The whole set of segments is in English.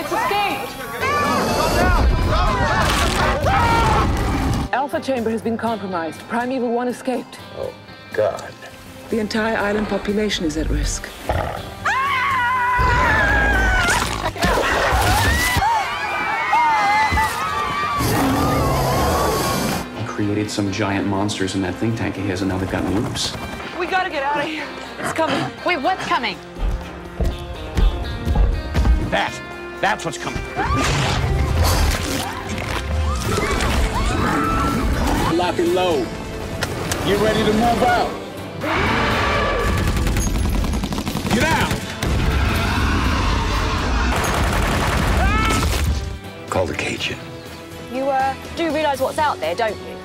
It's escaped! Alpha chamber has been compromised. Primeval 1 escaped. Oh, God. The entire island population is at risk. created some giant monsters in that think tank of his, and now they've gotten loose. We gotta get out of here. It's coming. Wait, what's coming? That. That's what's coming. Lock and load. You ready to move out? Get out! Call the Cajun. You uh, do realise what's out there, don't you?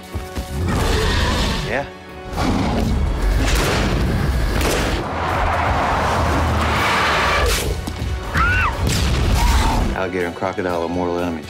Alligator and crocodile are mortal enemies.